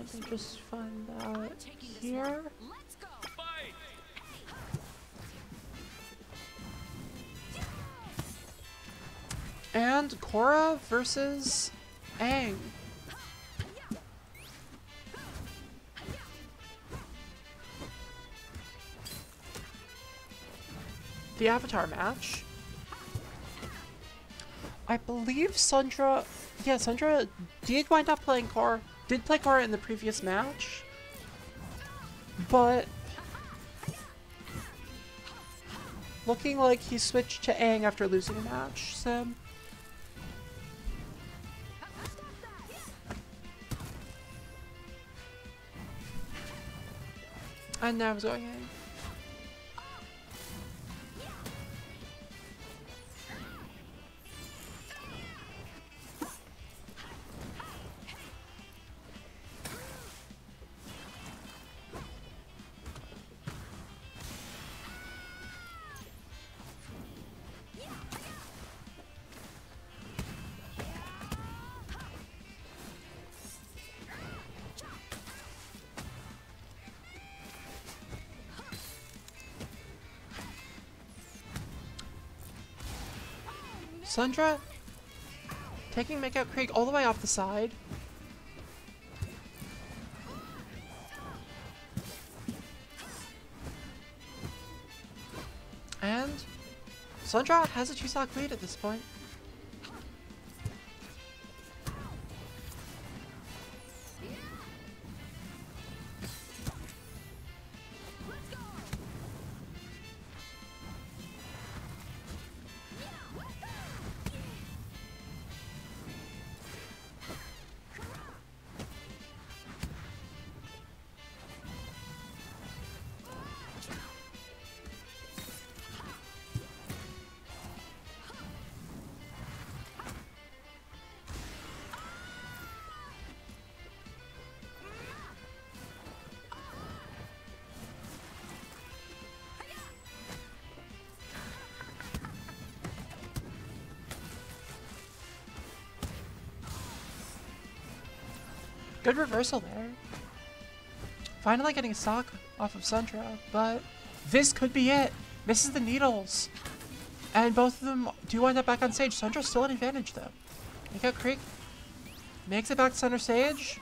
let me just find that here. And Korra versus Aang. The Avatar match. I believe Sundra, yeah, Sundra did wind up playing Korra, did play Korra in the previous match, but looking like he switched to Aang after losing a match, Sim. And now he's going Aang. Sundra taking Makeout Creek all the way off the side. And Sundra has a two stock lead at this point. Good reversal there. Finally getting a stock off of Sundra, but this could be it. Misses the needles. And both of them do wind up back on stage. Sundra's still an advantage though. Makeout Creek makes it back to center stage.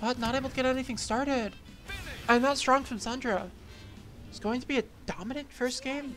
But not able to get anything started. And that's strong from Sundra. It's going to be a dominant first game.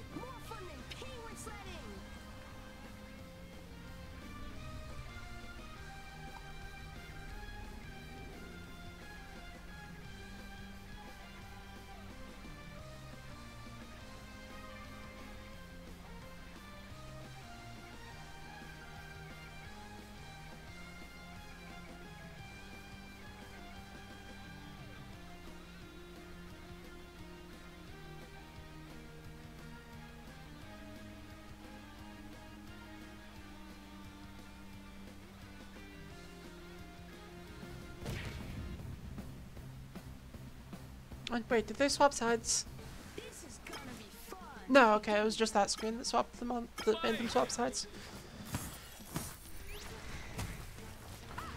Wait, did they swap sides? No, okay, it was just that screen that swapped them on that made them swap sides.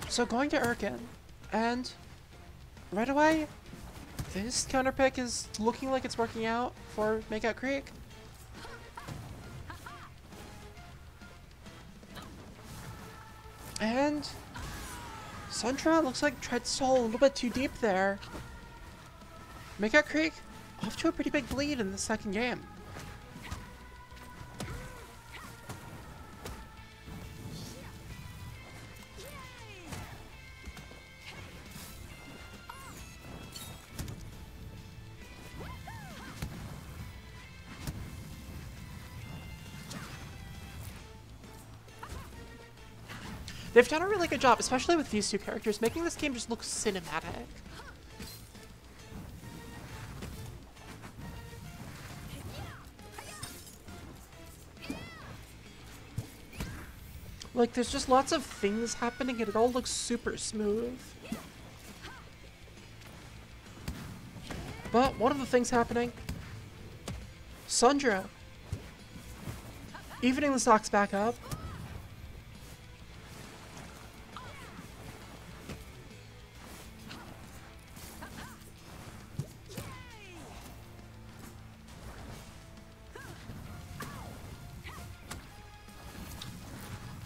So going to Erkin, and right away, this counter pick is looking like it's working out for Makeout Creek. And Sundra looks like tried to a little bit too deep there. Makeout Creek off to a pretty big lead in the second game. They've done a really good job, especially with these two characters, making this game just look cinematic. Like, there's just lots of things happening and it all looks super smooth. But one of the things happening, Sundra, evening the stocks back up.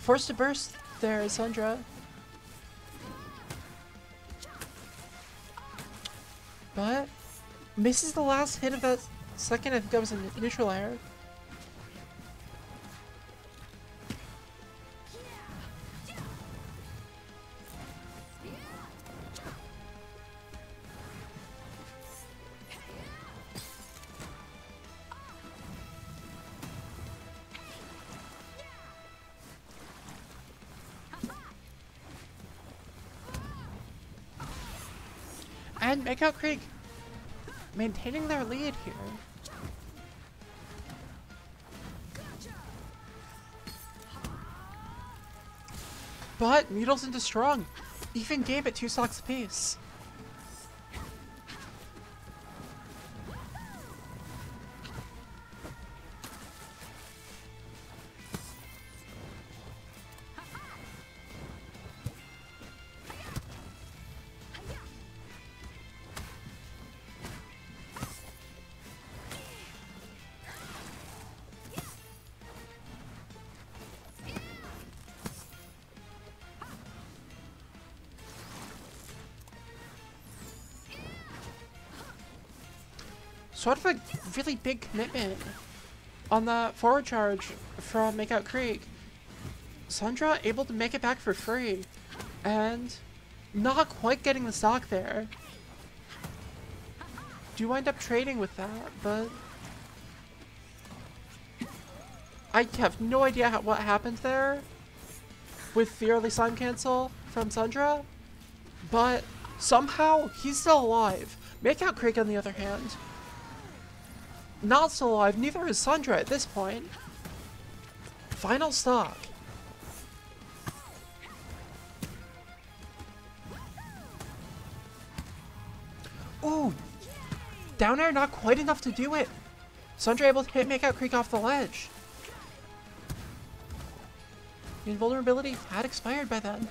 Forced to burst there, Sundra. But misses the last hit of that second. I think that was a neutral air. And Makeout Creek maintaining their lead here. But Needles into strong. Even gave it two stocks apiece. Sort of a really big commitment on the forward charge from Makeout Creek. Sundra able to make it back for free and not quite getting the stock there. Do you wind up trading with that, but I have no idea how, what happened there with the early slime cancel from Sundra, but somehow he's still alive. Makeout Creek, on the other hand, not so alive, neither is Sundra at this point. Final stock. Ooh! Down air not quite enough to do it. Sundra able to hit Makeout Creek off the ledge. The invulnerability had expired by then.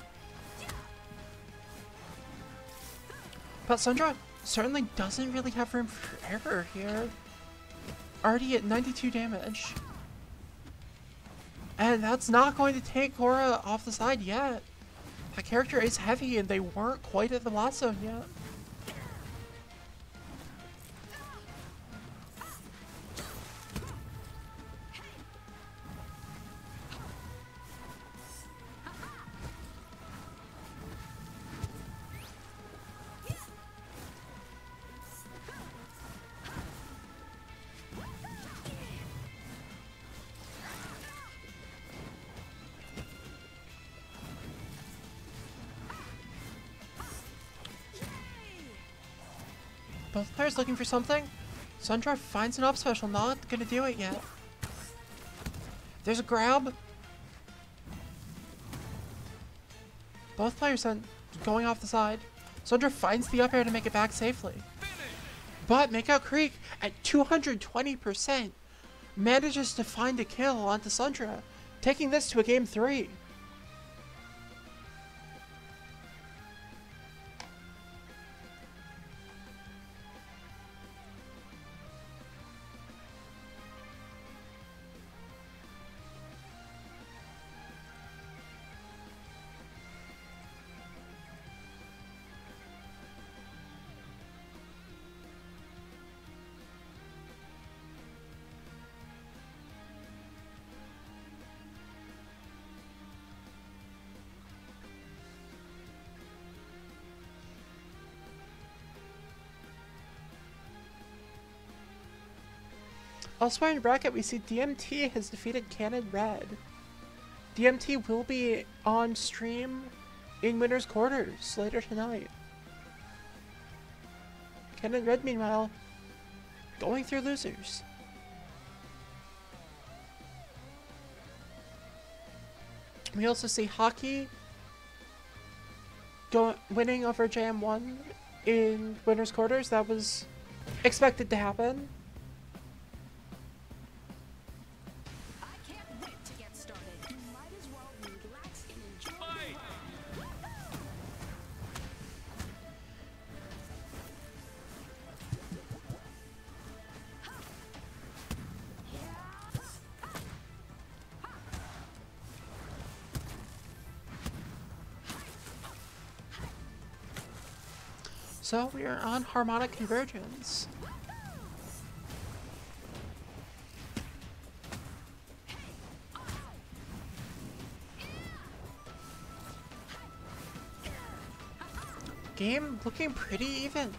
But Sundra certainly doesn't really have room for error here already at 92 damage. And that's not going to take Korra off the side yet. That character is heavy and they weren't quite at the blast zone yet. Both players looking for something. Sundra finds an up special, not gonna do it yet. There's a grab. Both players then going off the side. Sundra finds the up air to make it back safely. But Makeout Creek at 220% manages to find a kill onto Sundra, taking this to a game three. Elsewhere in bracket, we see DMT has defeated Canon Red. DMT will be on stream in Winner's Quarters later tonight. Canon Red, meanwhile, going through losers. We also see Hockey go winning over JM1 in Winner's Quarters. That was expected to happen. So we are on harmonic convergence. Game looking pretty even.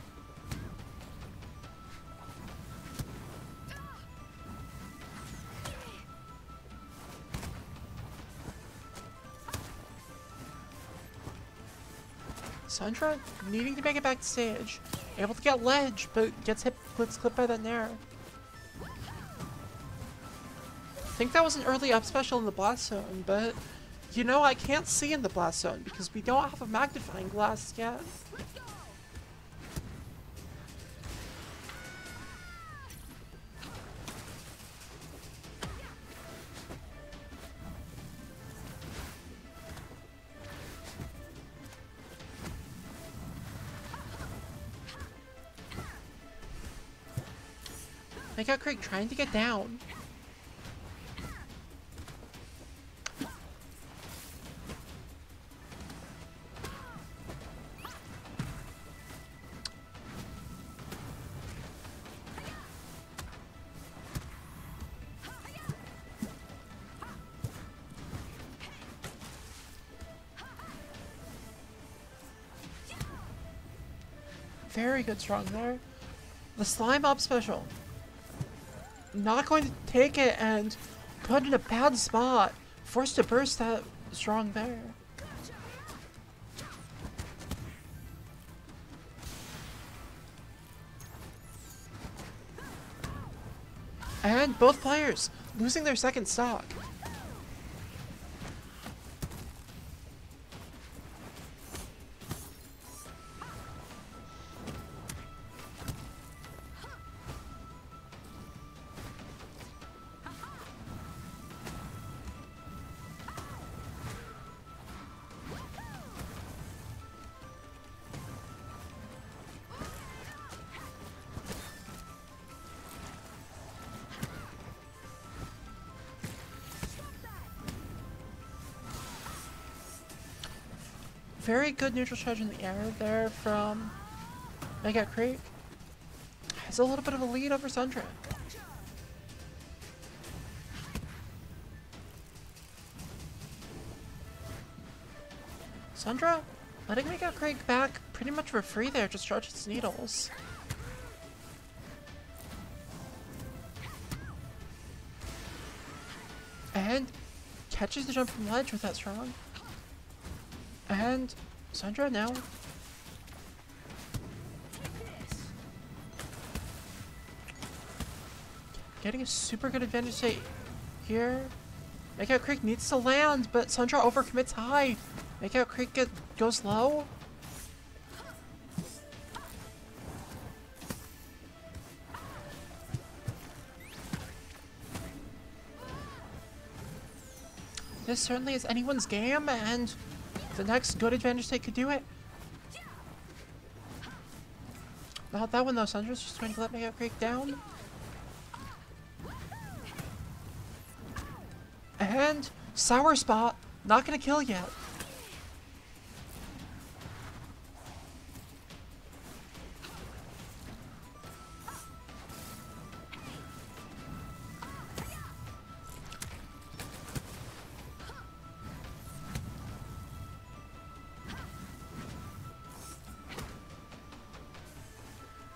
Sundra needing to make it back to stage. Able to get ledge, but gets hit gets clipped by that nair. I think that was an early up special in the blast zone, but you know I can't see in the blast zone because we don't have a magnifying glass yet. I got Craig trying to get down. Very good strong there. The slime up special not going to take it and put in a bad spot. Forced to burst that strong there. And both players losing their second stock. Very good neutral charge in the air there from Makeout Creek. Has a little bit of a lead over Sundra. Sundra letting Makeout Creek back pretty much for free there, just charge its needles. And catches the jump from ledge with that strong. And Sundra now. Getting a super good advantage here. Makeout Creek needs to land, but Sundra overcommits high. Makeout Creek get, goes low. This certainly is anyone's game, and the next good advantage state could do it. Not that one though, Sundra's just trying to let Makeout Creek down. And Sour Spot, not gonna kill yet.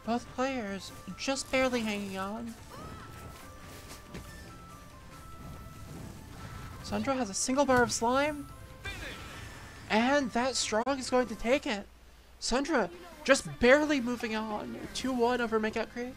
Both players just barely hanging on. Sundra has a single bar of slime. And that strong is going to take it. Sundra just barely moving on. 2-1 over Makeout Creek.